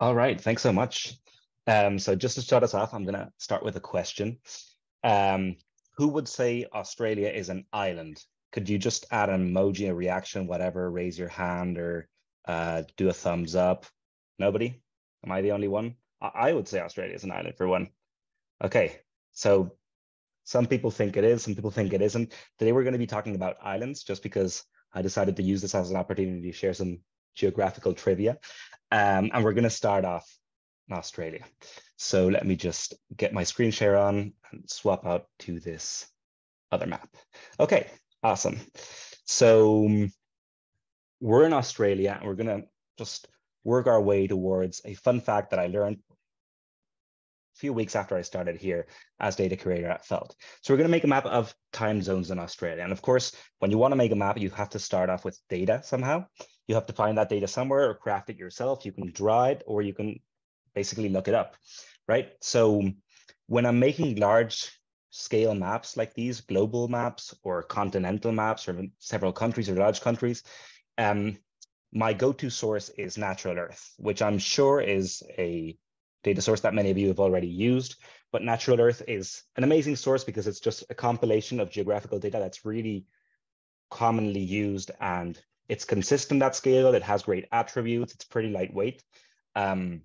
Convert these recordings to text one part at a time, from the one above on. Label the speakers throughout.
Speaker 1: All right, thanks so much. Um, so just to start us off, I'm gonna start with a question. Um, who would say Australia is an island? Could you just add an emoji, a reaction, whatever, raise your hand or uh, do a thumbs up? Nobody? Am I the only one? I, I would say Australia is an island for one. Okay, so some people think it is, some people think it isn't. Today we're going to be talking about islands just because I decided to use this as an opportunity to share some geographical trivia. Um, and we're going to start off in Australia. So let me just get my screen share on and swap out to this other map. Okay, awesome. So um, we're in Australia and we're going to just work our way towards a fun fact that I learned a few weeks after I started here as data creator at Felt. So we're going to make a map of time zones in Australia. And of course, when you want to make a map, you have to start off with data somehow. You have to find that data somewhere or craft it yourself. You can draw it or you can basically look it up, right? So when I'm making large scale maps like these, global maps or continental maps or several countries or large countries, um, my go-to source is Natural Earth, which I'm sure is a data source that many of you have already used. But Natural Earth is an amazing source because it's just a compilation of geographical data that's really commonly used and it's consistent at scale. It has great attributes. It's pretty lightweight. Um,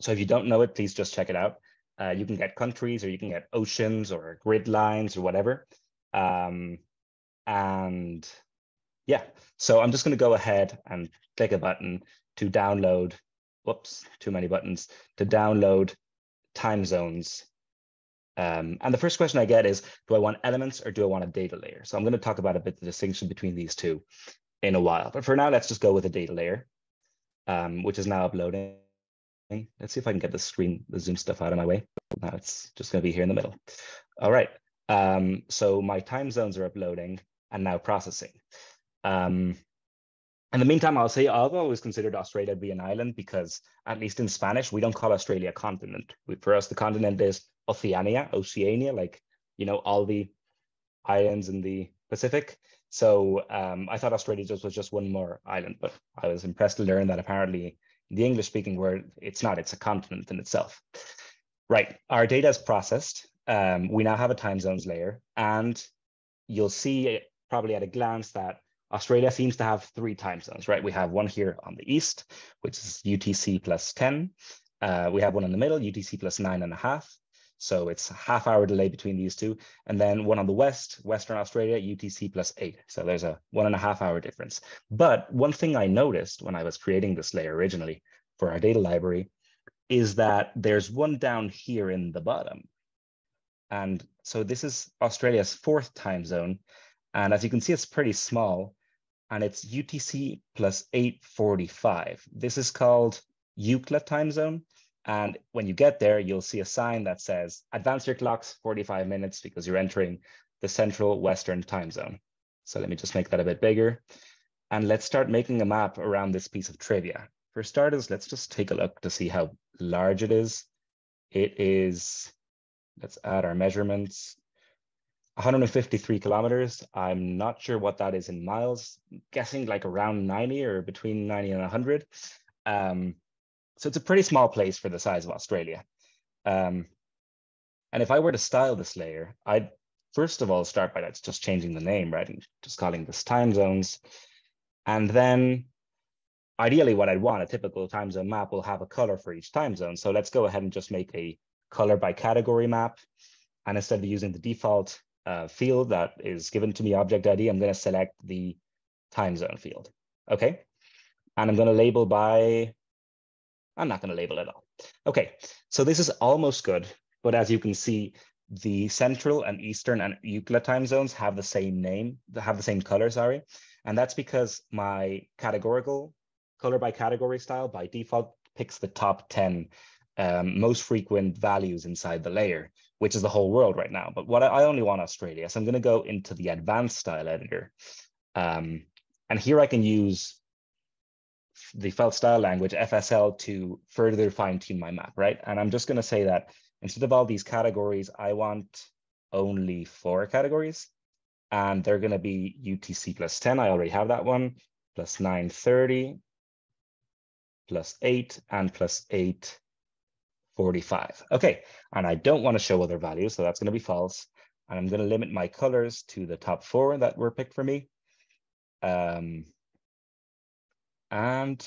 Speaker 1: so if you don't know it, please just check it out. Uh, you can get countries or you can get oceans or grid lines or whatever. Um, and yeah, so I'm just going to go ahead and click a button to download, whoops, too many buttons, to download time zones. Um, and the first question I get is, do I want elements or do I want a data layer? So I'm going to talk about a bit the distinction between these two in a while. But for now, let's just go with a data layer, um, which is now uploading. Let's see if I can get the screen, the Zoom stuff out of my way. Now it's just going to be here in the middle. All right. Um, so my time zones are uploading and now processing. Um, in the meantime, I'll say I've always considered Australia to be an island because, at least in Spanish, we don't call Australia a continent. We, for us, the continent is Oceania, Oceania, like you know all the islands in the Pacific. So um, I thought Australia just was just one more island, but I was impressed to learn that apparently the English speaking word, it's not, it's a continent in itself. Right, our data is processed. Um, we now have a time zones layer and you'll see probably at a glance that Australia seems to have three time zones, right? We have one here on the east, which is UTC plus 10. Uh, we have one in the middle, UTC plus nine and a half. So it's a half hour delay between these two. And then one on the west, Western Australia, UTC plus eight. So there's a one and a half hour difference. But one thing I noticed when I was creating this layer originally for our data library is that there's one down here in the bottom. And so this is Australia's fourth time zone. And as you can see, it's pretty small and it's UTC plus 845. This is called Eucla time zone. And when you get there, you'll see a sign that says advance your clocks 45 minutes because you're entering the central western time zone. So let me just make that a bit bigger. And let's start making a map around this piece of trivia. For starters, let's just take a look to see how large it is. It is, let's add our measurements, 153 kilometers. I'm not sure what that is in miles, I'm guessing like around 90 or between 90 and 100. Um, so it's a pretty small place for the size of Australia. Um, and if I were to style this layer, I'd first of all start by that's just changing the name, right? And just calling this time zones. And then ideally what I'd want, a typical time zone map will have a color for each time zone. So let's go ahead and just make a color by category map. And instead of using the default uh, field that is given to me object ID, I'm going to select the time zone field. Okay. And I'm going to label by I'm not going to label it all. Okay, so this is almost good, but as you can see, the central and eastern and Eucla time zones have the same name, have the same color, sorry. And that's because my categorical color by category style by default picks the top 10 um, most frequent values inside the layer, which is the whole world right now. But what I, I only want Australia. So I'm going to go into the advanced style editor. Um, and here I can use the felt style language FSL to further fine tune my map, right? And I'm just going to say that instead of all these categories, I want only four categories and they're going to be UTC plus 10. I already have that one plus 930 plus 8, and plus 8, 45. Okay, and I don't want to show other values, so that's going to be false. And I'm going to limit my colors to the top four that were picked for me. Um, and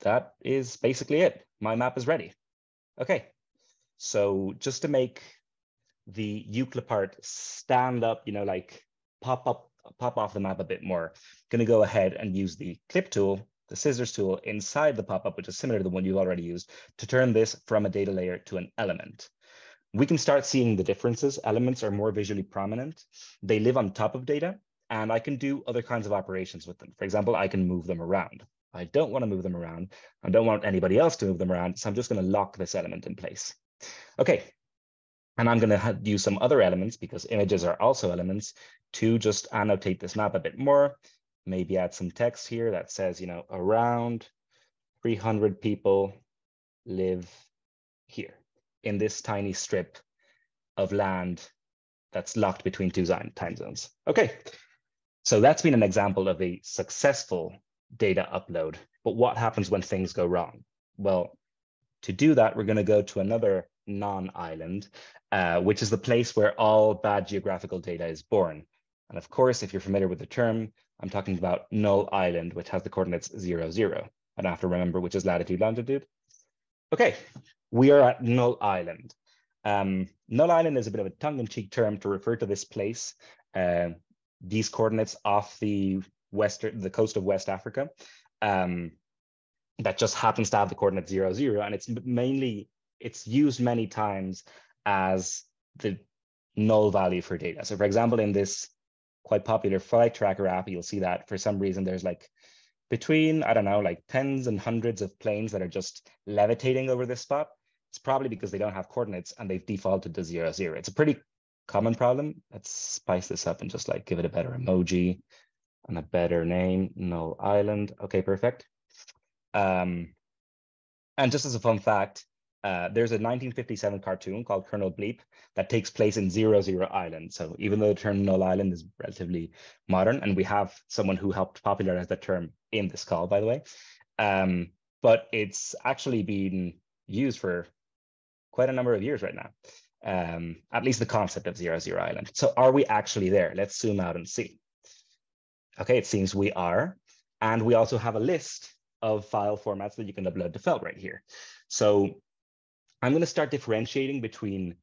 Speaker 1: that is basically it. My map is ready. Okay, so just to make the Eucla part stand up, you know, like pop up, pop off the map a bit more, gonna go ahead and use the clip tool, the scissors tool inside the pop-up, which is similar to the one you've already used, to turn this from a data layer to an element. We can start seeing the differences. Elements are more visually prominent. They live on top of data, and I can do other kinds of operations with them. For example, I can move them around. I don't want to move them around. I don't want anybody else to move them around. So I'm just going to lock this element in place. Okay. And I'm going to use some other elements because images are also elements to just annotate this map a bit more. Maybe add some text here that says, you know, around 300 people live here in this tiny strip of land that's locked between two time zones. Okay, so that's been an example of a successful data upload. But what happens when things go wrong? Well, to do that, we're going to go to another non-island, uh, which is the place where all bad geographical data is born. And of course, if you're familiar with the term, I'm talking about null island, which has the coordinates zero, zero. I don't have to remember which is latitude, longitude. Okay, we are at Null Island. Um, Null Island is a bit of a tongue-in-cheek term to refer to this place. Uh, these coordinates off the western, the coast of West Africa, um, that just happens to have the coordinate zero zero, and it's mainly it's used many times as the null value for data. So, for example, in this quite popular flight tracker app, you'll see that for some reason there's like between I don't know, like tens and hundreds of planes that are just levitating over this spot. It's probably because they don't have coordinates and they've defaulted to zero zero. It's a pretty common problem. Let's spice this up and just like give it a better emoji and a better name, Null Island. Okay, perfect. Um, and just as a fun fact, uh, there's a 1957 cartoon called Colonel Bleep that takes place in Zero Zero Island. So even though the term Null Island is relatively modern, and we have someone who helped popularize the term in this call, by the way, um, but it's actually been used for quite a number of years right now. Um, at least the concept of Zero Zero Island. So are we actually there? Let's zoom out and see. Okay, it seems we are. And we also have a list of file formats that you can upload to Felt right here. So I'm going to start differentiating between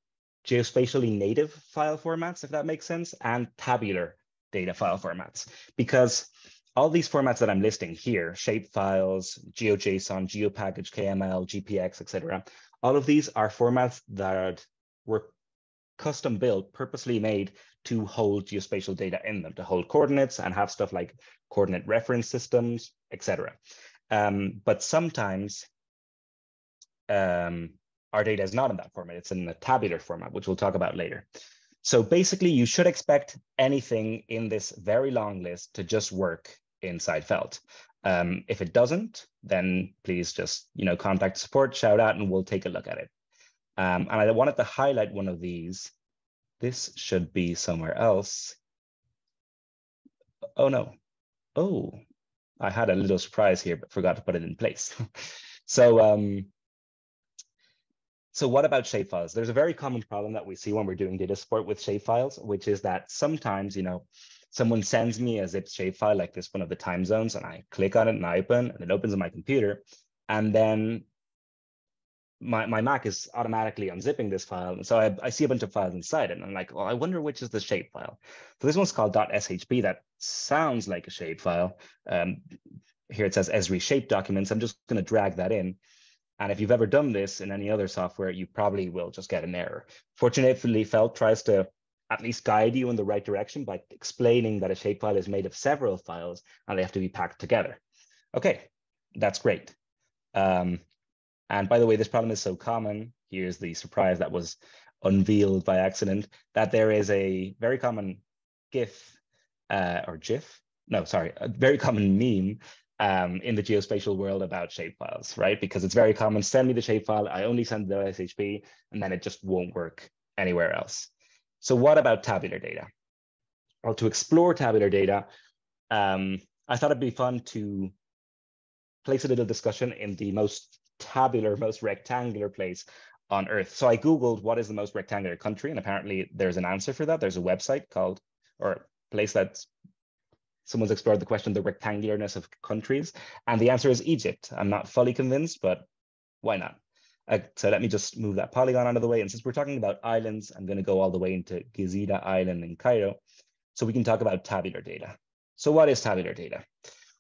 Speaker 1: geospatially native file formats, if that makes sense, and tabular data file formats, because all these formats that I'm listing here, shape files, GeoJSON, GeoPackage, KML, GPX, etc., all of these are formats that were custom built, purposely made to hold geospatial data in them, to hold coordinates and have stuff like coordinate reference systems, etc. Um, but sometimes um, our data is not in that format. It's in a tabular format, which we'll talk about later. So basically, you should expect anything in this very long list to just work inside Felt. Um, if it doesn't, then please just you know contact support, shout out, and we'll take a look at it. Um, and I wanted to highlight one of these. This should be somewhere else. Oh no. Oh, I had a little surprise here, but forgot to put it in place. so um, so what about shapefiles? There's a very common problem that we see when we're doing data support with shapefiles, which is that sometimes, you know, someone sends me a zip shapefile like this one of the time zones, and I click on it and I open, and it opens on my computer. And then my, my Mac is automatically unzipping this file. And so I, I see a bunch of files inside it. And I'm like, well, I wonder which is the shape file. So this one's called .shp. That sounds like a shapefile. Um, here it says Esri shape documents. I'm just going to drag that in. And if you've ever done this in any other software, you probably will just get an error. Fortunately, Felt tries to at least guide you in the right direction by explaining that a shapefile is made of several files and they have to be packed together. Okay, that's great. Um, and by the way, this problem is so common. Here's the surprise that was unveiled by accident that there is a very common GIF uh, or GIF, no, sorry, a very common meme um, in the geospatial world about shapefiles, right? Because it's very common, send me the shapefile, I only send the SHP, and then it just won't work anywhere else. So what about tabular data? Well, to explore tabular data, um, I thought it'd be fun to place a little discussion in the most tabular, most rectangular place on Earth. So I Googled what is the most rectangular country, and apparently there's an answer for that. There's a website called, or place that someone's explored the question, the rectangularness of countries. And the answer is Egypt. I'm not fully convinced, but why not? Uh, so let me just move that polygon out of the way. And since we're talking about islands, I'm going to go all the way into Gezira Island in Cairo. So we can talk about tabular data. So what is tabular data?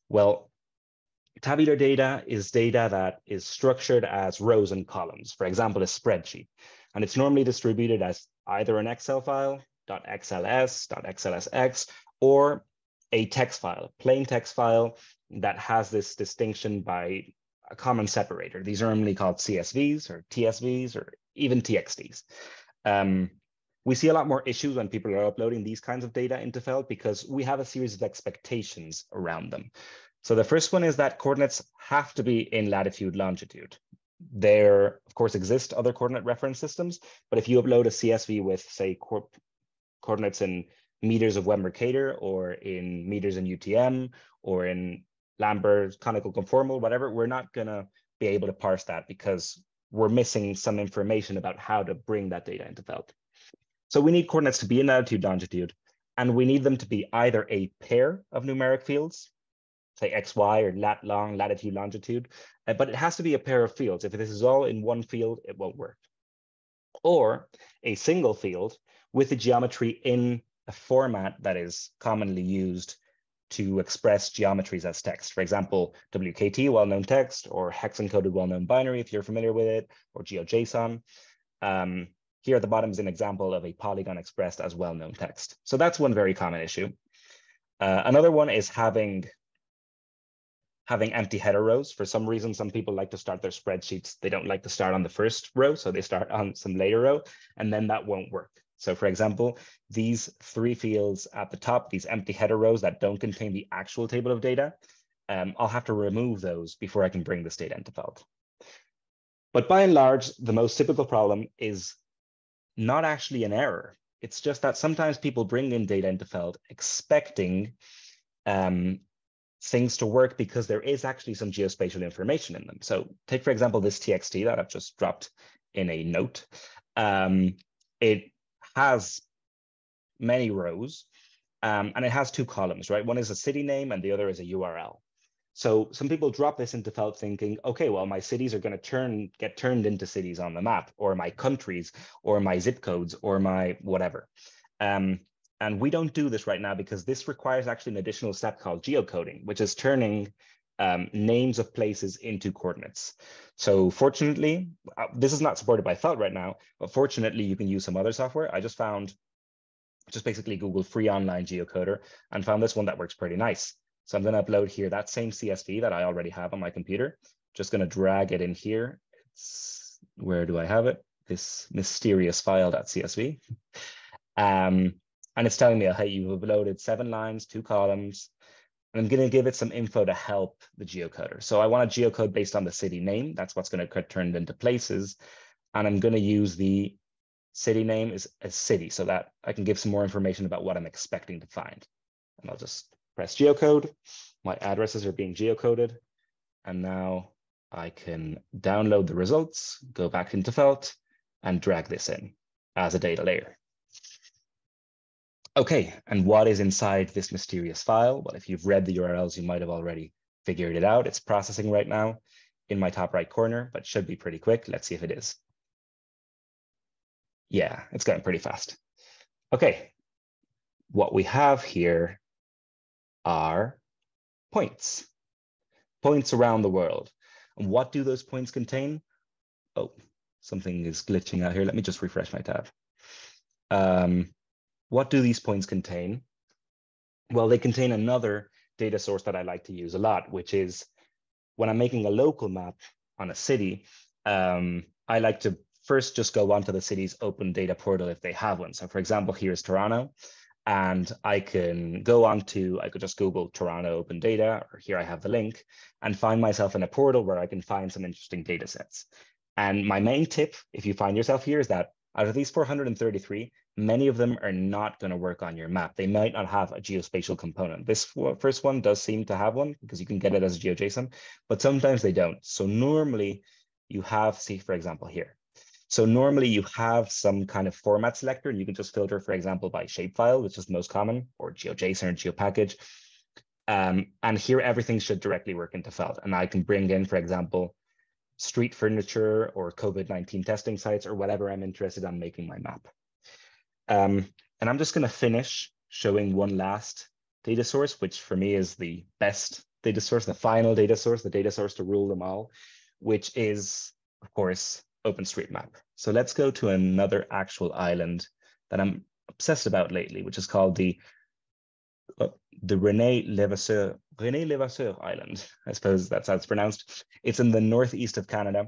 Speaker 1: Well, tabular data is data that is structured as rows and columns, for example, a spreadsheet. And it's normally distributed as either an Excel file, .xls, .xlsx, or a text file, plain text file that has this distinction by a common separator. These are normally called CSVs or TSVs or even TXTs. Um, we see a lot more issues when people are uploading these kinds of data into Felt because we have a series of expectations around them. So the first one is that coordinates have to be in latitude, longitude. There, of course, exist other coordinate reference systems, but if you upload a CSV with, say, co coordinates in meters of Web Mercator or in meters in UTM or in Lambert conical conformal, whatever, we're not going to be able to parse that because we're missing some information about how to bring that data into Felt. So we need coordinates to be in latitude, longitude, and we need them to be either a pair of numeric fields, say XY or lat long, latitude, longitude, uh, but it has to be a pair of fields. If this is all in one field, it won't work. Or a single field with the geometry in a format that is commonly used to express geometries as text. For example, WKT, well-known text, or hex-encoded well-known binary, if you're familiar with it, or GeoJSON. Um, here at the bottom is an example of a polygon expressed as well-known text. So that's one very common issue. Uh, another one is having having empty header rows. For some reason, some people like to start their spreadsheets. They don't like to start on the first row, so they start on some later row, and then that won't work. So for example, these three fields at the top, these empty header rows that don't contain the actual table of data, um, I'll have to remove those before I can bring this data into Felt. But by and large, the most typical problem is not actually an error. It's just that sometimes people bring in data into Felt expecting um, things to work because there is actually some geospatial information in them. So take, for example, this TXT that I've just dropped in a note. Um, it has many rows um, and it has two columns, right? One is a city name and the other is a URL. So some people drop this into Felt thinking, okay, well, my cities are going to turn get turned into cities on the map, or my countries, or my zip codes, or my whatever. Um, and we don't do this right now because this requires actually an additional step called geocoding, which is turning um, names of places into coordinates. So fortunately, uh, this is not supported by Felt right now, but fortunately you can use some other software. I just found, just basically Google free online geocoder and found this one that works pretty nice. So I'm gonna upload here that same CSV that I already have on my computer. Just gonna drag it in here. It's, where do I have it? This mysterious file.csv. Um, and it's telling me, oh, hey, you've uploaded seven lines, two columns, and I'm going to give it some info to help the geocoder. So I want a geocode based on the city name. That's what's going to get turned into places. And I'm going to use the city name as a city so that I can give some more information about what I'm expecting to find. And I'll just press geocode. My addresses are being geocoded. And now I can download the results, go back into Felt, and drag this in as a data layer. Okay, and what is inside this mysterious file? Well, if you've read the URLs, you might have already figured it out. It's processing right now in my top right corner, but should be pretty quick. Let's see if it is. Yeah, it's going pretty fast. Okay, what we have here are points, points around the world. And what do those points contain? Oh, something is glitching out here. Let me just refresh my tab. Um, what do these points contain? Well, they contain another data source that I like to use a lot, which is when I'm making a local map on a city, um, I like to first just go onto the city's open data portal if they have one. So for example, here's Toronto, and I can go on to, I could just Google Toronto open data, or here I have the link, and find myself in a portal where I can find some interesting data sets. And my main tip, if you find yourself here, is that out of these 433, many of them are not going to work on your map. They might not have a geospatial component. This first one does seem to have one because you can get it as a GeoJSON, but sometimes they don't. So normally you have, see, for example, here. So normally you have some kind of format selector and you can just filter, for example, by shapefile, which is the most common, or GeoJSON or GeoPackage. Um, and here everything should directly work into felt. And I can bring in, for example, street furniture or COVID-19 testing sites or whatever I'm interested in making my map. Um, and I'm just going to finish showing one last data source, which for me is the best data source, the final data source, the data source to rule them all, which is, of course, OpenStreetMap. So let's go to another actual island that I'm obsessed about lately, which is called the uh, the René Levasseur René Levasseur Island. I suppose that's how it's pronounced. It's in the northeast of Canada,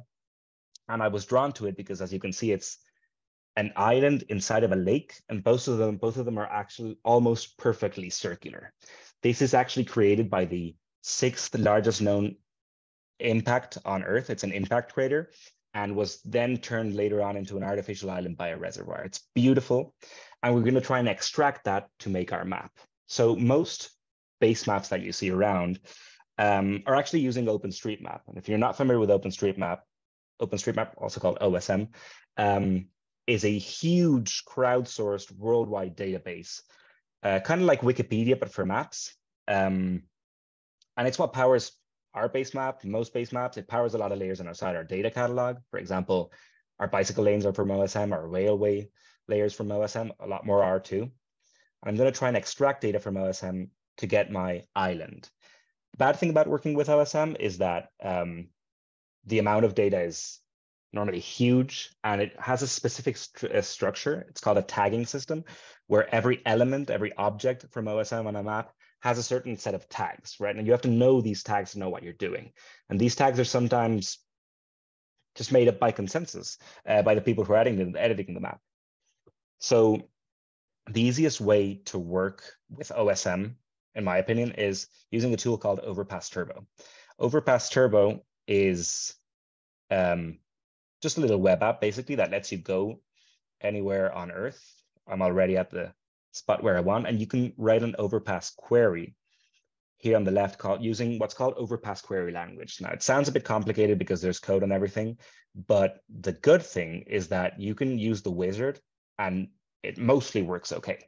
Speaker 1: and I was drawn to it because, as you can see, it's an island inside of a lake, and both of them, both of them are actually almost perfectly circular. This is actually created by the sixth largest known impact on Earth. It's an impact crater, and was then turned later on into an artificial island by a reservoir. It's beautiful, and we're going to try and extract that to make our map. So most base maps that you see around um, are actually using OpenStreetMap. And if you're not familiar with OpenStreetMap, OpenStreetMap, also called OSM, um, is a huge crowdsourced worldwide database, uh, kind of like Wikipedia, but for maps. Um, and it's what powers our base map, most base maps. It powers a lot of layers on our side, our data catalog. For example, our bicycle lanes are from OSM, our railway layers from OSM, a lot more are too. I'm going to try and extract data from OSM to get my island. The bad thing about working with OSM is that um, the amount of data is normally huge and it has a specific st structure. It's called a tagging system where every element, every object from OSM on a map has a certain set of tags, right? And you have to know these tags to know what you're doing. And these tags are sometimes just made up by consensus uh, by the people who are editing, editing the map. So the easiest way to work with OSM, in my opinion, is using a tool called Overpass Turbo. Overpass Turbo is um, just a little web app basically that lets you go anywhere on Earth. I'm already at the spot where I want, and you can write an overpass query here on the left called using what's called overpass query language. Now it sounds a bit complicated because there's code and everything, but the good thing is that you can use the wizard and it mostly works okay.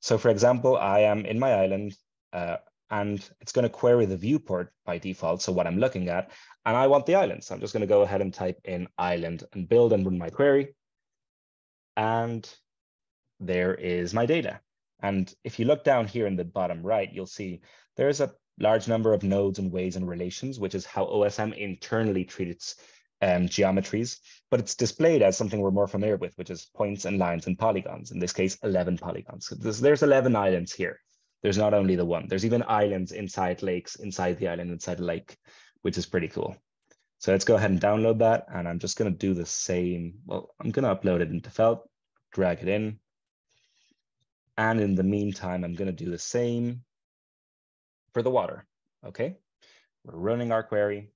Speaker 1: So for example, I am in my island uh, and it's going to query the viewport by default. So what I'm looking at, and I want the island. So I'm just going to go ahead and type in island and build and run my query. And there is my data. And if you look down here in the bottom right, you'll see there's a large number of nodes and ways and relations, which is how OSM internally treats um, geometries, but it's displayed as something we're more familiar with, which is points and lines and polygons, in this case, 11 polygons. So there's, there's 11 islands here. There's not only the one, there's even islands inside lakes, inside the island, inside the lake, which is pretty cool. So let's go ahead and download that. And I'm just gonna do the same. Well, I'm gonna upload it into Felt, drag it in. And in the meantime, I'm gonna do the same for the water, okay? We're running our query,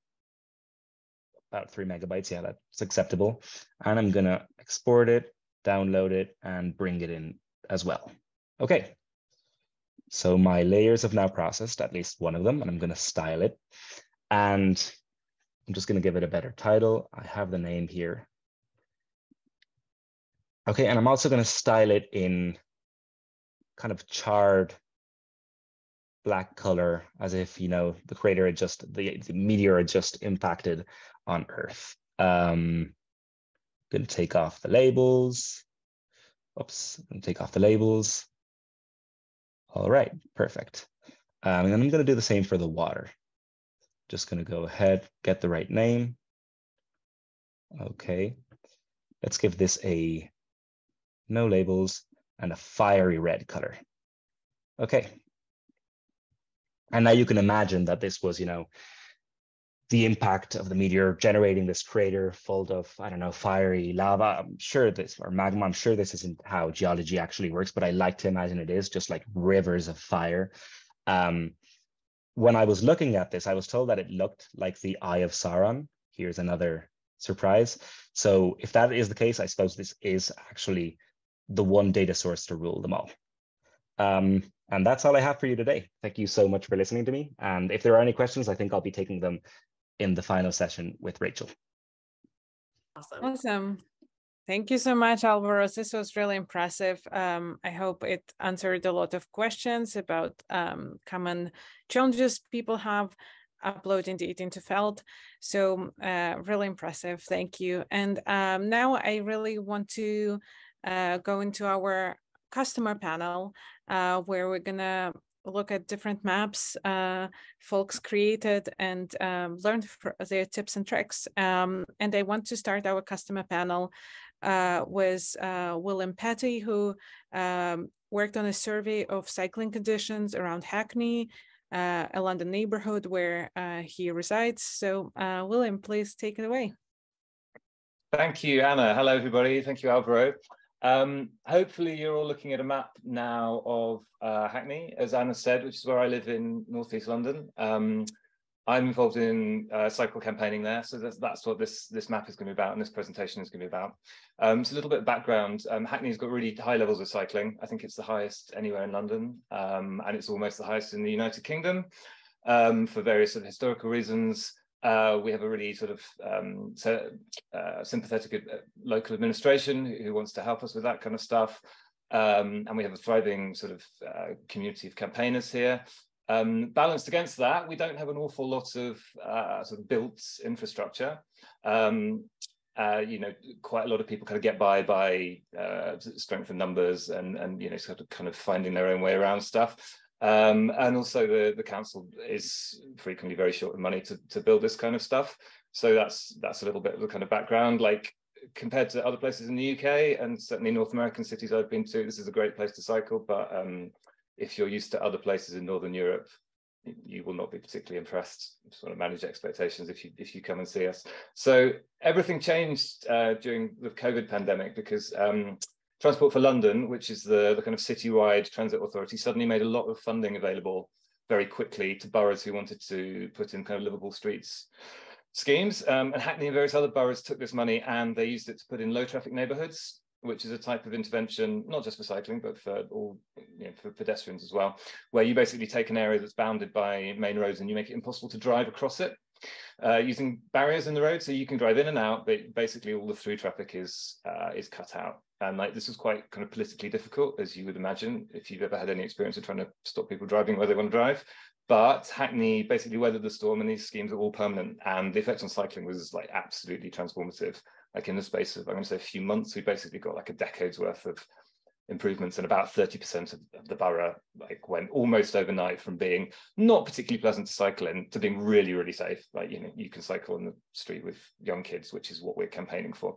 Speaker 1: about three megabytes, yeah, that's acceptable. And I'm gonna export it, download it, and bring it in as well. Okay, so my layers have now processed at least one of them, and I'm gonna style it. And I'm just gonna give it a better title. I have the name here. Okay, and I'm also gonna style it in kind of charred black color as if you know the crater had just the, the meteor had just impacted on earth um gonna take off the labels oops gonna take off the labels all right perfect. Um, and then i'm going to do the same for the water. Just going to go ahead get the right name. Okay let's give this a no labels and a fiery red color. Okay. And now you can imagine that this was, you know, the impact of the meteor generating this crater full of, I don't know, fiery lava. I'm sure this, or magma, I'm sure this isn't how geology actually works, but I like to imagine it is just like rivers of fire. Um, when I was looking at this, I was told that it looked like the Eye of Sauron. Here's another surprise. So if that is the case, I suppose this is actually the one data source to rule them all. Um, and that's all I have for you today. Thank you so much for listening to me. And if there are any questions, I think I'll be taking them in the final session with Rachel.
Speaker 2: Awesome. Awesome. Thank you so much, Alvaro. This was really impressive. Um, I hope it answered a lot of questions about um, common challenges people have uploading data into Felt. So uh, really impressive. Thank you. And um, now I really want to uh, go into our customer panel uh, where we're gonna look at different maps uh, folks created and um, learn their tips and tricks. Um, and I want to start our customer panel uh, with uh, William Petty, who um, worked on a survey of cycling conditions around Hackney, uh, a London neighborhood where uh, he resides. So uh, William, please take it away.
Speaker 3: Thank you, Anna. Hello, everybody. Thank you, Alvaro. Um, hopefully you're all looking at a map now of uh, Hackney, as Anna said, which is where I live in Northeast London. Um, I'm involved in uh, cycle campaigning there, so that's, that's what this, this map is going to be about and this presentation is going to be about. Um, so a little bit of background, um, Hackney's got really high levels of cycling. I think it's the highest anywhere in London, um, and it's almost the highest in the United Kingdom um, for various sort of historical reasons. Uh, we have a really sort of um, so, uh, sympathetic uh, local administration who wants to help us with that kind of stuff. Um, and we have a thriving sort of uh, community of campaigners here. Um, balanced against that, we don't have an awful lot of uh, sort of built infrastructure. Um, uh, you know, quite a lot of people kind of get by by strength of numbers and and you know sort of kind of finding their own way around stuff. Um, and also the, the council is frequently very short of money to, to build this kind of stuff. So that's that's a little bit of the kind of background. Like compared to other places in the UK and certainly North American cities I've been to, this is a great place to cycle. But um, if you're used to other places in Northern Europe, you will not be particularly impressed. Sort of manage expectations if you if you come and see us. So everything changed uh, during the COVID pandemic because um, Transport for London, which is the, the kind of citywide transit authority, suddenly made a lot of funding available very quickly to boroughs who wanted to put in kind of livable streets schemes. Um, and Hackney and various other boroughs took this money and they used it to put in low traffic neighbourhoods, which is a type of intervention, not just for cycling, but for all, you know, for pedestrians as well, where you basically take an area that's bounded by main roads and you make it impossible to drive across it. Uh, using barriers in the road so you can drive in and out, but basically all the through traffic is uh, is cut out. And like this was quite kind of politically difficult, as you would imagine, if you've ever had any experience of trying to stop people driving where they want to drive. But Hackney basically weathered the storm, and these schemes are all permanent. And the effect on cycling was like absolutely transformative. Like in the space of I'm going to say a few months, we basically got like a decade's worth of improvements, and about 30% of, of the borough like went almost overnight from being not particularly pleasant to cycle in to being really, really safe. Like you know, you can cycle on the street with young kids, which is what we're campaigning for.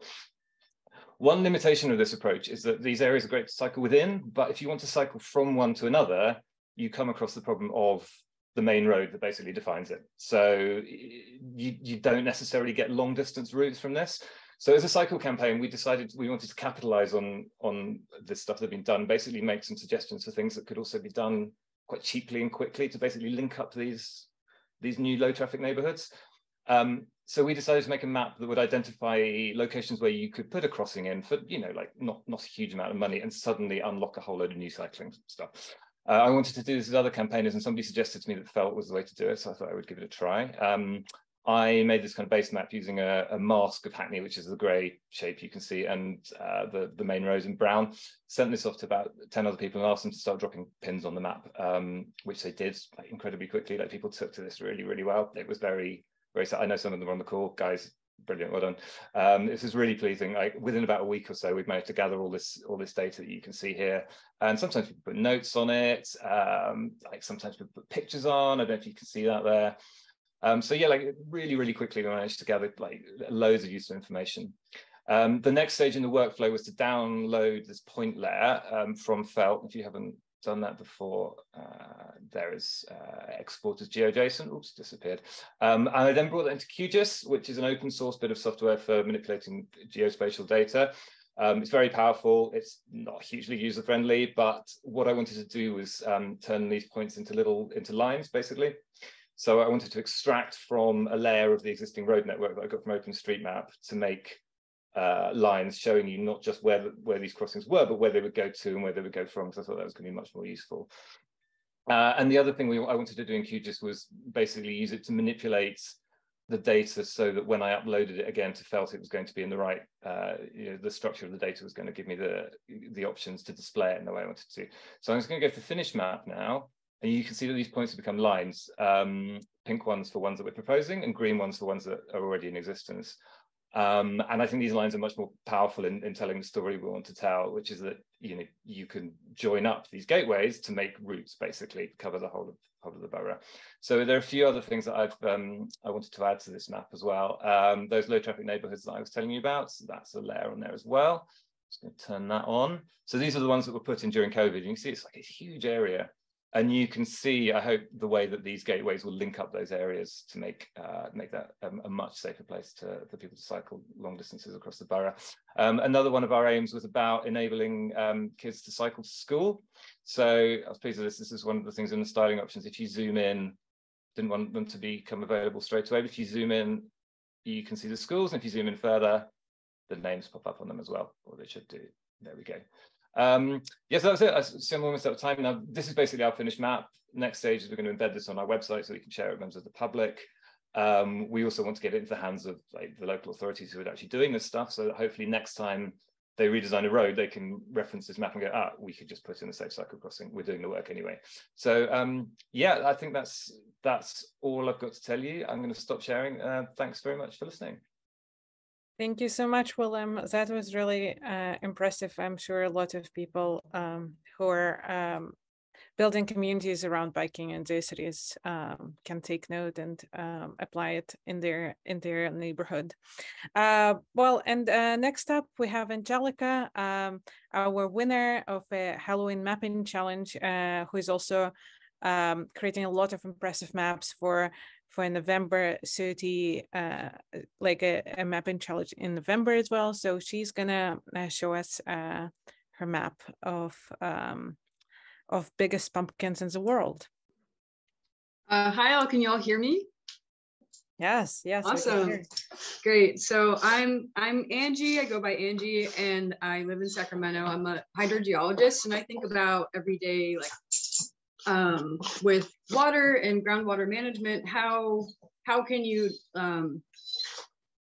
Speaker 3: One limitation of this approach is that these areas are great to cycle within, but if you want to cycle from one to another, you come across the problem of the main road that basically defines it. So you, you don't necessarily get long distance routes from this. So as a cycle campaign, we decided we wanted to capitalize on, on this stuff that had been done, basically make some suggestions for things that could also be done quite cheaply and quickly to basically link up these, these new low traffic neighborhoods. Um, so we decided to make a map that would identify locations where you could put a crossing in for, you know, like not, not a huge amount of money and suddenly unlock a whole load of new cycling stuff. Uh, I wanted to do this with other campaigners and somebody suggested to me that felt was the way to do it. So I thought I would give it a try. Um, I made this kind of base map using a, a, mask of Hackney, which is the grey shape you can see, and uh, the, the main rows in brown. Sent this off to about 10 other people and asked them to start dropping pins on the map, um, which they did like, incredibly quickly. Like people took to this really, really well. It was very very I know some of them are on the call, guys. Brilliant, well done. Um, this is really pleasing. Like within about a week or so, we've managed to gather all this all this data that you can see here. And sometimes people put notes on it. Um, like sometimes people put pictures on. I don't know if you can see that there. Um, so yeah, like really, really quickly, we managed to gather like loads of useful information. Um, the next stage in the workflow was to download this point layer um, from Felt. If you haven't done that before. Uh, there is uh, export as GeoJSON. Oops, disappeared. Um, and I then brought that into QGIS, which is an open source bit of software for manipulating geospatial data. Um, it's very powerful. It's not hugely user friendly, but what I wanted to do was um, turn these points into little into lines, basically. So I wanted to extract from a layer of the existing road network that I got from OpenStreetMap to make uh, lines showing you not just where where these crossings were, but where they would go to and where they would go from. So I thought that was going to be much more useful. Uh, and the other thing we, I wanted to do in QGIS was basically use it to manipulate the data so that when I uploaded it again to Felt, it was going to be in the right, uh, you know, the structure of the data was going to give me the, the options to display it in the way I wanted to. So I'm just going to go to finish map now, and you can see that these points have become lines, um, pink ones for ones that we're proposing and green ones for ones that are already in existence. Um, and I think these lines are much more powerful in, in telling the story we want to tell, which is that you know you can join up these gateways to make routes basically cover the whole of whole of the borough. So there are a few other things that I've um, I wanted to add to this map as well. Um, those low traffic neighborhoods that I was telling you about, so that's a layer on there as well. Just going to turn that on. So these are the ones that were put in during COVID. You can see it's like a huge area and you can see, I hope, the way that these gateways will link up those areas to make uh, make that um, a much safer place to, for people to cycle long distances across the borough. Um, another one of our aims was about enabling um, kids to cycle to school. So I was pleased with this. This is one of the things in the styling options. If you zoom in, didn't want them to become available straight away. But if you zoom in, you can see the schools. And if you zoom in further, the names pop up on them as well, or they should do. There we go. Um, yes, yeah, so that was it. I'm almost out of time now. This is basically our finished map. Next stage is we're going to embed this on our website so we can share it with members of the public. Um, we also want to get it into the hands of like the local authorities who are actually doing this stuff so that hopefully next time they redesign a road, they can reference this map and go, ah, we could just put in a safe cycle crossing. We're doing the work anyway. So um, yeah, I think that's that's all I've got to tell you. I'm going to stop sharing. Uh, thanks very much for listening.
Speaker 2: Thank you so much, William. That was really uh, impressive. I'm sure a lot of people um, who are um, building communities around biking in their cities um, can take note and um, apply it in their in their neighborhood. Uh, well, and uh, next up we have Angelica, um, our winner of a Halloween mapping challenge, uh, who is also um, creating a lot of impressive maps for for November 30, uh, like a, a, mapping challenge in November as well. So she's gonna uh, show us uh, her map of um, of biggest pumpkins in the world.
Speaker 4: Uh, hi all, can you all hear me?
Speaker 2: Yes, yes.
Speaker 4: Awesome. Great. So I'm I'm Angie. I go by Angie and I live in Sacramento. I'm a hydrogeologist and I think about everyday like um, with water and groundwater management, how how can you um,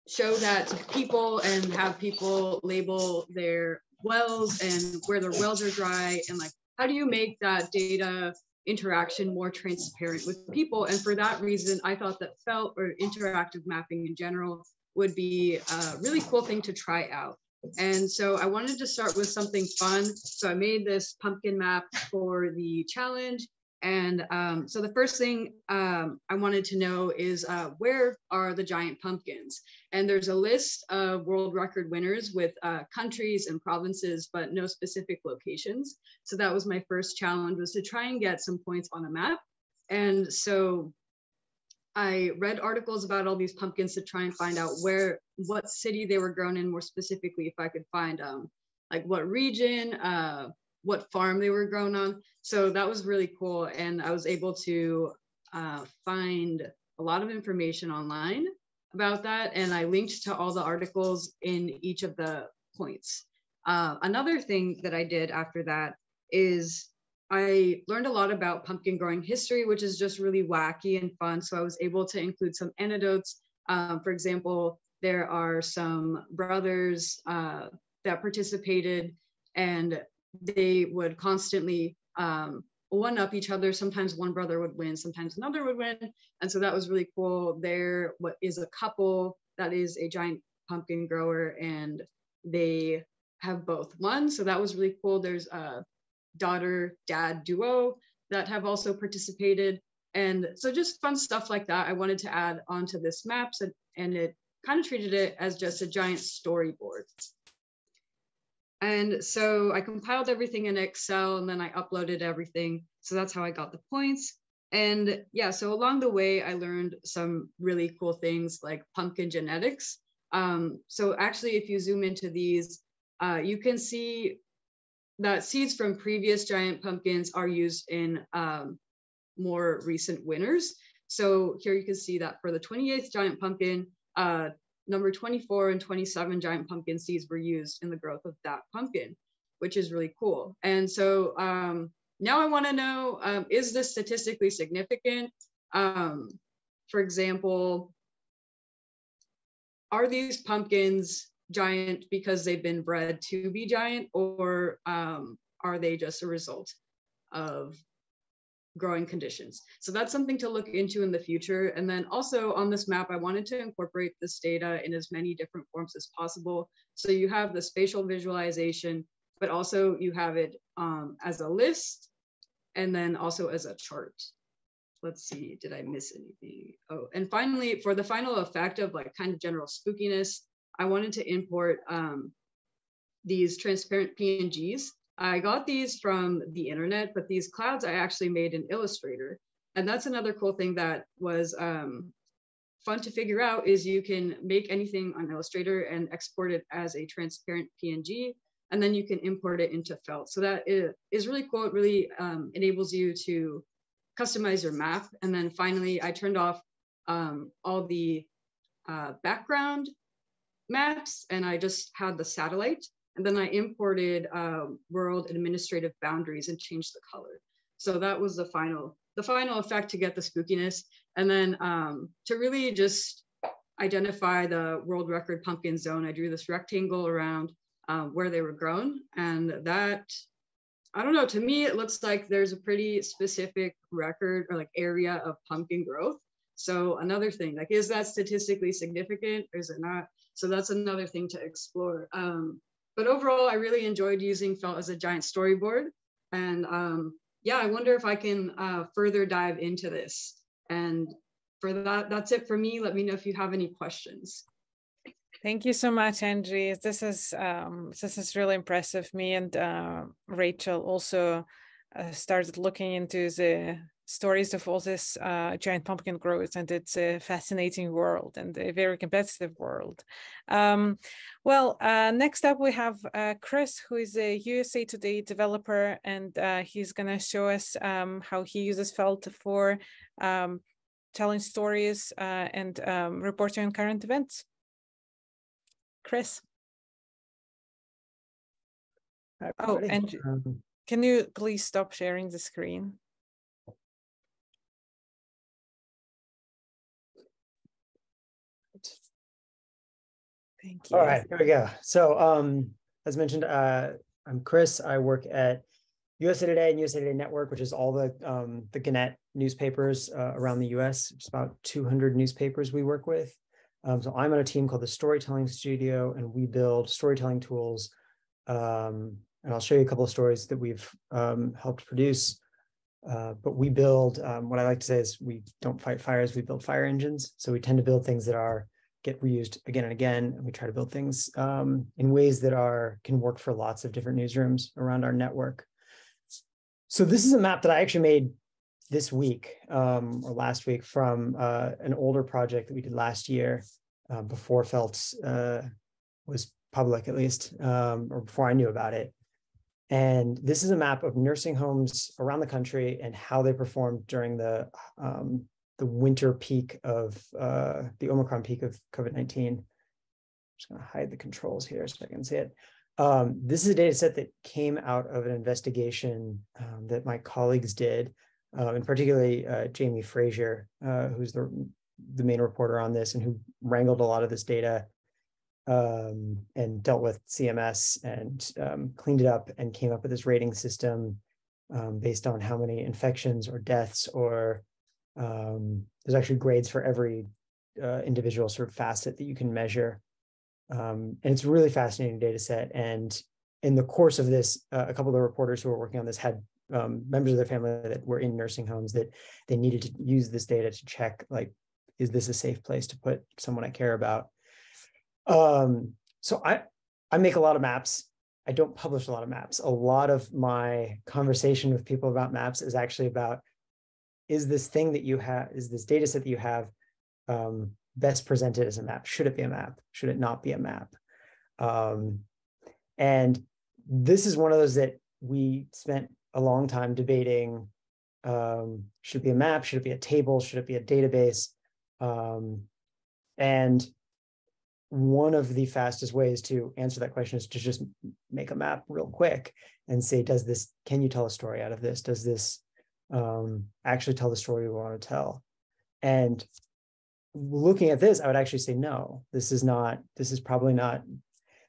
Speaker 4: show that to people and have people label their wells and where their wells are dry? And like how do you make that data interaction more transparent with people? And for that reason i thought that felt or interactive mapping in general would be a really cool thing to try out and so I wanted to start with something fun. So I made this pumpkin map for the challenge. And um, so the first thing um, I wanted to know is uh, where are the giant pumpkins? And there's a list of world record winners with uh, countries and provinces, but no specific locations. So that was my first challenge was to try and get some points on a map. And so I read articles about all these pumpkins to try and find out where, what city they were grown in more specifically, if I could find um, like what region, uh, what farm they were grown on. So that was really cool. And I was able to uh, find a lot of information online about that. And I linked to all the articles in each of the points. Uh, another thing that I did after that is I learned a lot about pumpkin growing history, which is just really wacky and fun. So I was able to include some anecdotes. Um, for example, there are some brothers uh, that participated, and they would constantly um, one up each other. Sometimes one brother would win, sometimes another would win. And so that was really cool. There what is a couple that is a giant pumpkin grower, and they have both won. So that was really cool. There's a daughter dad duo that have also participated. And so just fun stuff like that I wanted to add onto this map. So, and it kind of treated it as just a giant storyboard. And so I compiled everything in Excel and then I uploaded everything. So that's how I got the points. And yeah, so along the way, I learned some really cool things like pumpkin genetics. Um, so actually, if you zoom into these, uh, you can see that seeds from previous giant pumpkins are used in um, more recent winners. So here you can see that for the 28th giant pumpkin, uh, number 24 and 27 giant pumpkin seeds were used in the growth of that pumpkin, which is really cool. And so um, now I want to know, um, is this statistically significant? Um, for example, are these pumpkins giant because they've been bred to be giant or um, are they just a result of growing conditions. So that's something to look into in the future. And then also on this map, I wanted to incorporate this data in as many different forms as possible. So you have the spatial visualization, but also you have it um, as a list and then also as a chart. Let's see, did I miss anything? Oh, and finally, for the final effect of like kind of general spookiness, I wanted to import um, these transparent PNGs I got these from the internet, but these clouds I actually made in Illustrator. And that's another cool thing that was um, fun to figure out is you can make anything on Illustrator and export it as a transparent PNG, and then you can import it into Felt. So that is really cool. It really um, enables you to customize your map. And then finally, I turned off um, all the uh, background maps and I just had the satellite. And then I imported um, world administrative boundaries and changed the color. So that was the final, the final effect to get the spookiness. And then um, to really just identify the world record pumpkin zone, I drew this rectangle around um, where they were grown. And that, I don't know, to me, it looks like there's a pretty specific record or like area of pumpkin growth. So another thing, like, is that statistically significant or is it not? So that's another thing to explore. Um, but overall, I really enjoyed using Felt as a giant storyboard. And um, yeah, I wonder if I can uh, further dive into this. And for that, that's it for me. Let me know if you have any questions.
Speaker 2: Thank you so much, Angie. This is um, this is really impressive. Me and uh, Rachel also uh, started looking into the stories of all this uh, giant pumpkin growth and it's a fascinating world and a very competitive world. Um, well, uh, next up we have uh, Chris, who is a USA Today developer, and uh, he's going to show us um, how he uses Felt for um, telling stories uh, and um, reporting on current events. Chris. oh, and um, can you please stop sharing the screen?
Speaker 5: Thank you. All right, here we go. So um, as mentioned, uh, I'm Chris. I work at USA Today and USA Today Network, which is all the um, the Gannett newspapers uh, around the U.S. It's about 200 newspapers we work with. Um, so I'm on a team called the Storytelling Studio, and we build storytelling tools. Um, and I'll show you a couple of stories that we've um, helped produce. Uh, but we build um, what I like to say is we don't fight fires, we build fire engines. So we tend to build things that are get reused again and again. And we try to build things um, in ways that are can work for lots of different newsrooms around our network. So this is a map that I actually made this week um, or last week from uh, an older project that we did last year uh, before Felt uh, was public, at least, um, or before I knew about it. And this is a map of nursing homes around the country and how they performed during the um, the winter peak of uh, the Omicron peak of COVID 19. I'm just going to hide the controls here so I can see it. Um, this is a data set that came out of an investigation um, that my colleagues did, uh, and particularly uh, Jayme Fraser, uh, who's the, the main reporter on this and who wrangled a lot of this data um, and dealt with CMS and um, cleaned it up and came up with this rating system um, based on how many infections or deaths or um, there's actually grades for every uh, individual sort of facet that you can measure. Um, and it's a really fascinating data set. And in the course of this, uh, a couple of the reporters who were working on this had um, members of their family that were in nursing homes that they needed to use this data to check, like, is this a safe place to put someone I care about? Um, so I, I make a lot of maps. I don't publish a lot of maps. A lot of my conversation with people about maps is actually about is this thing that you have, is this data set that you have um, best presented as a map? Should it be a map? Should it not be a map? Um, and this is one of those that we spent a long time debating. Um, should it be a map? Should it be a table? Should it be a database? Um, and one of the fastest ways to answer that question is to just make a map real quick and say, does this, can you tell a story out of this? Does this um, actually tell the story we want to tell? And looking at this, I would actually say, no, this is not, this is probably not,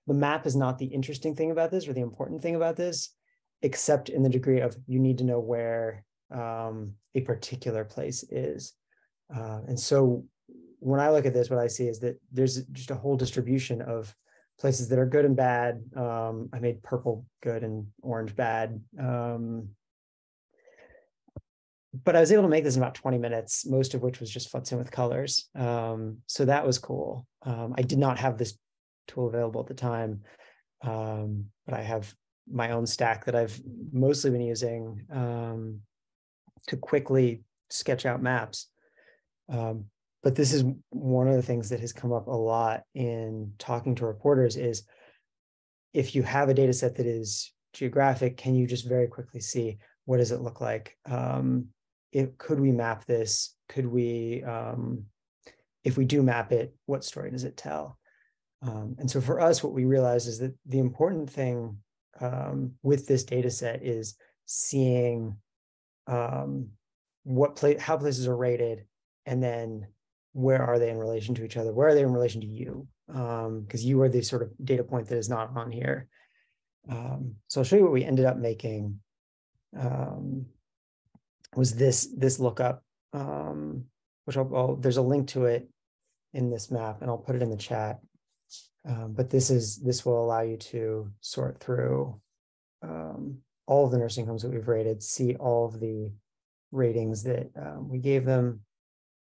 Speaker 5: the map is not the interesting thing about this or the important thing about this, except in the degree of you need to know where um, a particular place is. Uh, and so when I look at this, what I see is that there's just a whole distribution of places that are good and bad. Um, I made purple good and orange bad. Um, but I was able to make this in about 20 minutes, most of which was just futzing with colors. Um, so that was cool. Um, I did not have this tool available at the time, um, but I have my own stack that I've mostly been using um, to quickly sketch out maps. Um, but this is one of the things that has come up a lot in talking to reporters is if you have a data set that is geographic, can you just very quickly see what does it look like? Um, could we map this? Could we, um, if we do map it, what story does it tell? Um, and so for us, what we realize is that the important thing um, with this data set is seeing um, what place, how places are rated, and then where are they in relation to each other? Where are they in relation to you? Because um, you are the sort of data point that is not on here. Um, so I'll show you what we ended up making. Um, was this this lookup, um, which I'll, I'll, there's a link to it in this map, and I'll put it in the chat. Um, but this is this will allow you to sort through um, all of the nursing homes that we've rated, see all of the ratings that we gave them,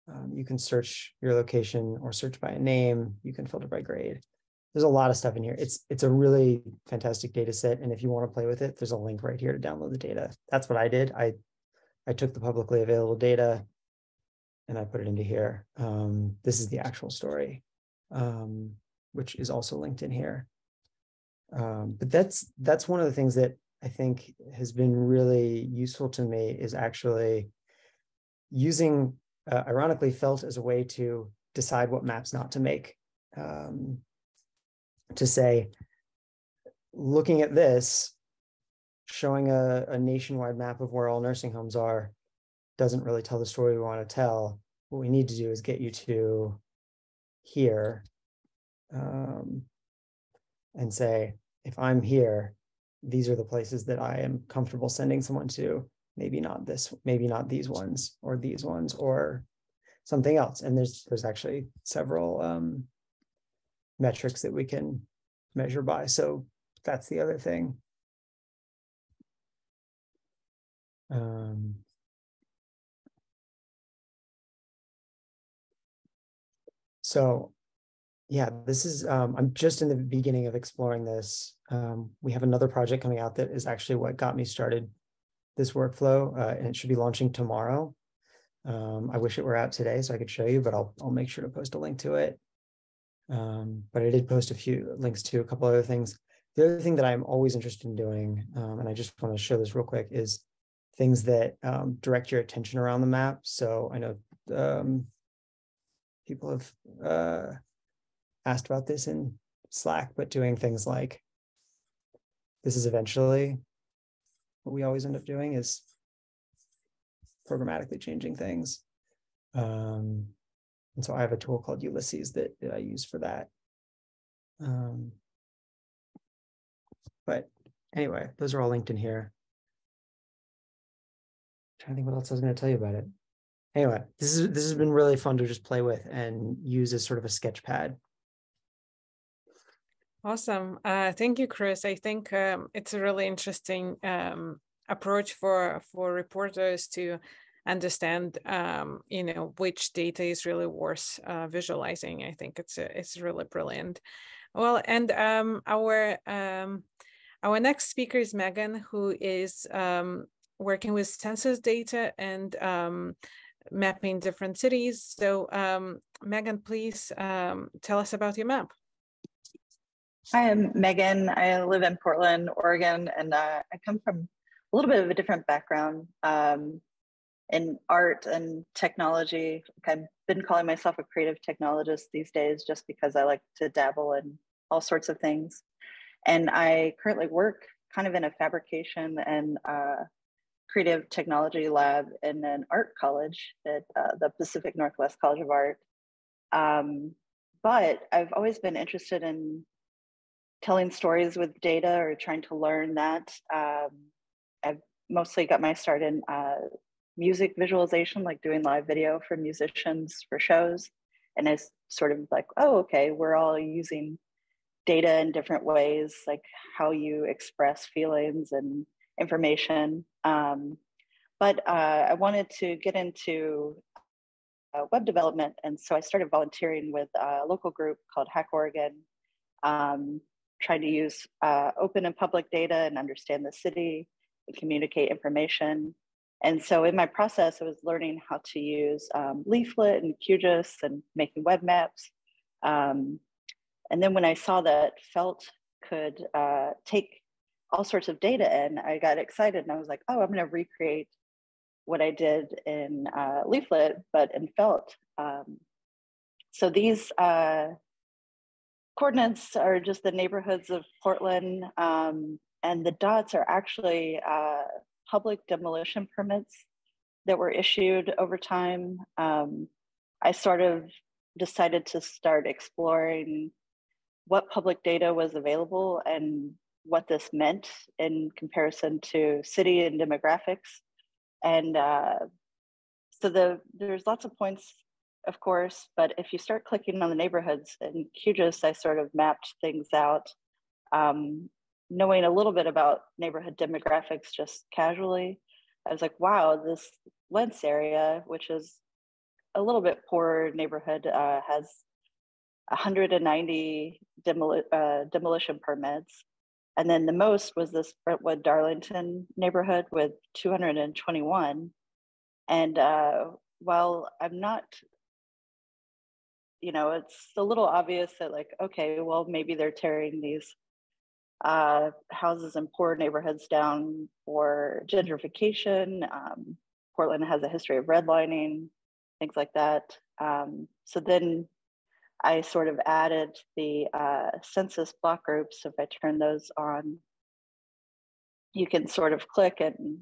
Speaker 5: um, you can search your location or search by a name. You can filter by grade. There's a lot of stuff in here. It's it's a really fantastic data set. And if you want to play with it, there's a link right here to download the data. That's what I did. I I took the publicly available data and I put it into here. Um, this is the actual story, um, which is also linked in here. Um, but that's that's one of the things that I think has been really useful to me is actually using uh, ironically felt as a way to decide what maps not to make. Um, to say, looking at this, showing a, a nationwide map of where all nursing homes are doesn't really tell the story we want to tell. What we need to do is get you to here um, and say, if I'm here, these are the places that I am comfortable sending someone to maybe not this, maybe not these ones or these ones or something else. And there's there's actually several um, metrics that we can measure by. So that's the other thing. Um, so yeah, this is, um, I'm just in the beginning of exploring this. Um, we have another project coming out that is actually what got me started this workflow, uh, and it should be launching tomorrow. Um, I wish it were out today so I could show you, but I'll, I'll make sure to post a link to it. Um, but I did post a few links to a couple other things. The other thing that I'm always interested in doing, um, and I just want to show this real quick, is things that um, direct your attention around the map. So I know um, people have uh, asked about this in Slack, but doing things like this is eventually what we always end up doing is programmatically changing things. Um, and so I have a tool called Ulysses that, that I use for that. Um, but anyway, those are all linked in here. Trying to think what else I was going to tell you about it. Anyway, this is this has been really fun to just play with and use as sort of a sketch pad.
Speaker 2: Awesome. Uh, thank you, Chris. I think um, it's a really interesting um, approach for for reporters to understand um, you know which data is really worth uh, visualizing i think it's a, it's really brilliant well and um, our um, our next speaker is megan who is um, working with census data and um, mapping different cities so um, megan please tell us about your map
Speaker 6: Hi, I'm Megan. I live in Portland, Oregon, and uh, I come from a little bit of a different background. Um, in art and technology. I've been calling myself a creative technologist these days just because I like to dabble in all sorts of things. And I currently work kind of in a fabrication and uh, creative technology lab in an art college at uh, the Pacific Northwest College of Art. Um, but I've always been interested in telling stories with data or trying to learn that. Um, I've mostly got my start in uh, music visualization, like doing live video for musicians for shows. And it's sort of like, oh, okay, we're all using data in different ways, like how you express feelings and information. Um, but uh, I wanted to get into uh, web development. And so I started volunteering with a local group called Hack Oregon, um, trying to use uh, open and public data and understand the city and communicate information. And so in my process, I was learning how to use um, Leaflet and QGIS and making web maps. Um, and then when I saw that Felt could uh, take all sorts of data in, I got excited and I was like, oh, I'm going to recreate what I did in uh, Leaflet, but in Felt. Um, so these uh, coordinates are just the neighborhoods of Portland, um, and the dots are actually uh, public demolition permits that were issued over time. Um, I sort of decided to start exploring what public data was available and what this meant in comparison to city and demographics. And uh, so the there's lots of points of course but if you start clicking on the neighborhoods in QGIS I sort of mapped things out um, knowing a little bit about neighborhood demographics just casually I was like wow this Lents area which is a little bit poorer neighborhood uh, has 190 demoli- uh, demolition permits and then the most was this Brentwood Darlington neighborhood with 221. And uh, while I'm not, you know, it's a little obvious that, like, okay, well, maybe they're tearing these uh, houses in poor neighborhoods down for gentrification. Um, Portland has a history of redlining, things like that. Um, so then I sort of added the uh, census block groups. If I turn those on, you can sort of click and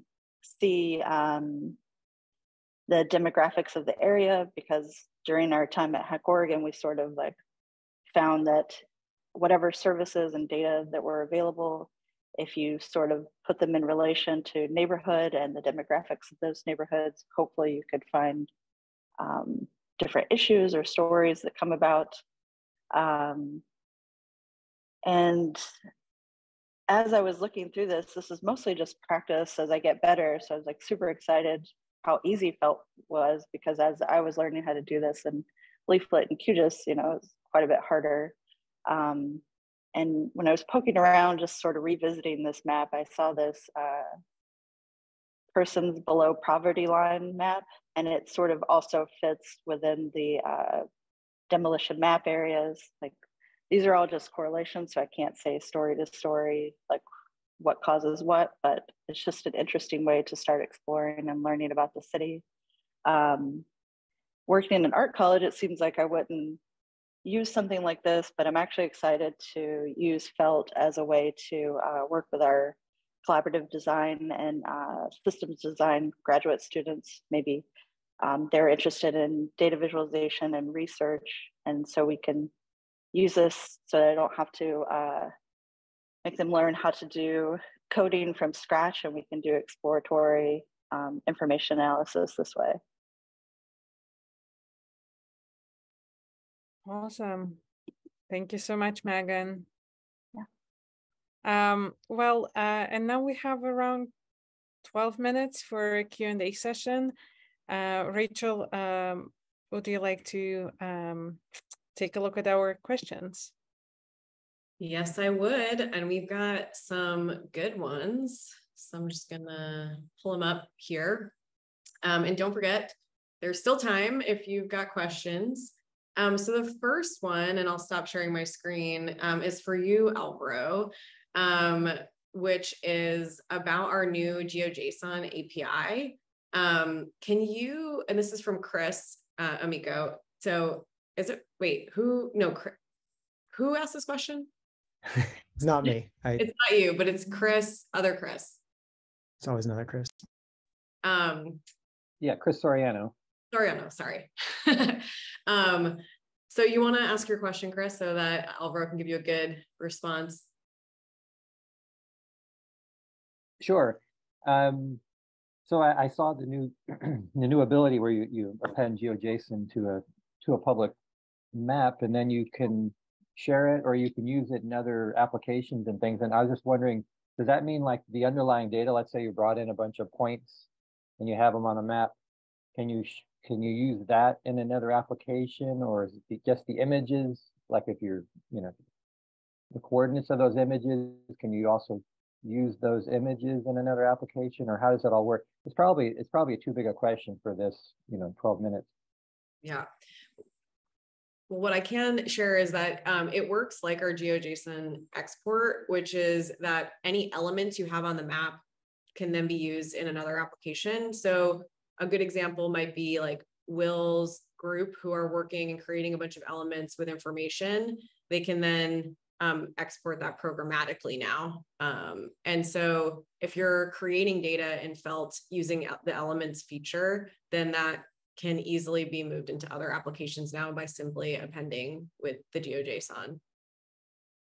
Speaker 6: see um, the demographics of the area because during our time at Hack Oregon, we sort of like found that whatever services and data that were available, if you sort of put them in relation to neighborhood and the demographics of those neighborhoods, hopefully you could find um, different issues or stories that come about. Um, and as I was looking through this, this is mostly just practice as I get better. So I was like super excited how easy felt was because as I was learning how to do this and leaflet and QGIS, you know, it's quite a bit harder. Um, and when I was poking around, just sort of revisiting this map, I saw this uh, persons below poverty line map and it sort of also fits within the uh, demolition map areas. Like these are all just correlations, so I can't say story to story, like what causes what, but it's just an interesting way to start exploring and learning about the city. Um, working in an art college, it seems like I wouldn't use something like this, but I'm actually excited to use felt as a way to uh, work with our collaborative design and uh, systems design graduate students, maybe um, they're interested in data visualization and research. And so we can use this so that I don't have to uh, make them learn how to do coding from scratch and we can do exploratory um, information analysis this way.
Speaker 2: Awesome. Thank you so much, Megan. Um, well, uh, and now we have around 12 minutes for a Q&A session. Uh, Rachel, um, would you like to um, take a look at our questions?
Speaker 7: Yes, I would. And we've got some good ones. So I'm just going to pull them up here. Um, and don't forget, there's still time if you've got questions. Um, so the first one, and I'll stop sharing my screen, um, is for you, Alvaro, um, which is about our new GeoJSON API. Um, can you, and this is from Chris uh, Amico. So is it, wait, who, no, who asked this question?
Speaker 5: it's not me.
Speaker 7: I, it's not you, but it's Chris, other Chris.
Speaker 5: It's always another Chris.
Speaker 7: Um,
Speaker 8: yeah, Chris Soriano.
Speaker 7: Soriano, sorry. um, so you want to ask your question, Chris, so that Alvaro can give you a good response?
Speaker 8: Sure. Um, so I, I, saw the new the new ability where you, you append GeoJSON to a to a public map, and then you can share it or you can use it in other applications and things. And I was just wondering, does that mean like the underlying data? Let's say you brought in a bunch of points and you have them on a map. Can you can you use that in another application, or is it just the images? Like if you're you know the coordinates of those images, can you also use those images in another application or how does that all work? It's probably it's probably too big a question for this, you know, 12 minutes.
Speaker 7: Yeah. Well, what I can share is that um, it works like our GeoJSON export, which is that any elements you have on the map can then be used in another application. So a good example might be like Will's group who are working and creating a bunch of elements with information. They can then um, export that programmatically now. Um, and so if you're creating data in Felt using the elements feature, then that can easily be moved into other applications now by simply appending with the GeoJSON.